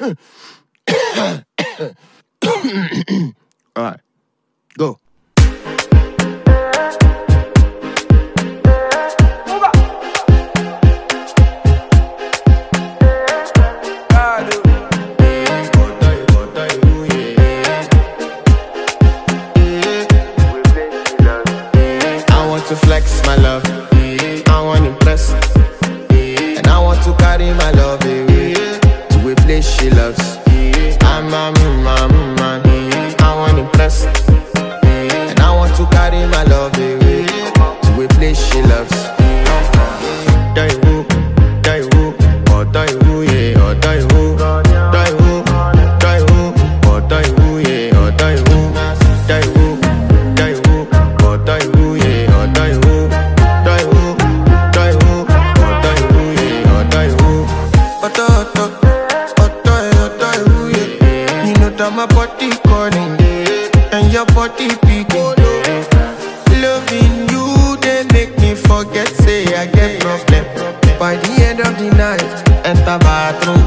All right, go. Know my body calling, and your body picking. Loving you, they make me forget, say I get problem. By the end of the night, enter bathroom,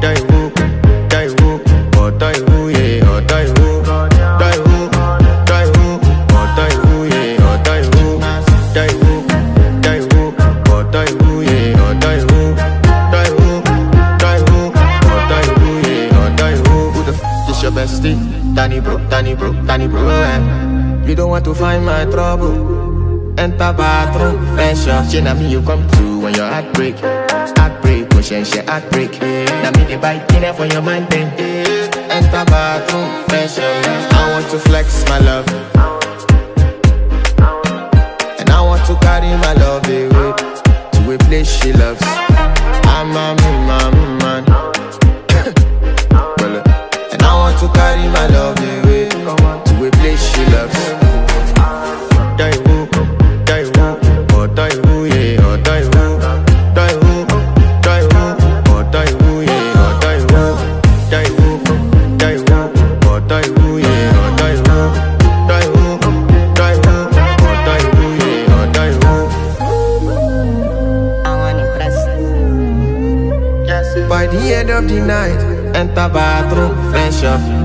Who, or die who, yeah, who, die who, or die who, yeah, who, die who, or die who, yeah, who, die who, or die who, yeah, or die who. The is your bestie? Danny bro, Danny bro, Danny bro. eh. You don't want to find my trouble. Enter bathroom. She na me you come to when your heart break. Heartbreak, motion she heartbreak. Na me the bite dinner for your mind then. Enter bathroom, fresh. I want to flex my love. And I want to carry my love away By the end of the night, enter bathroom, fresh up.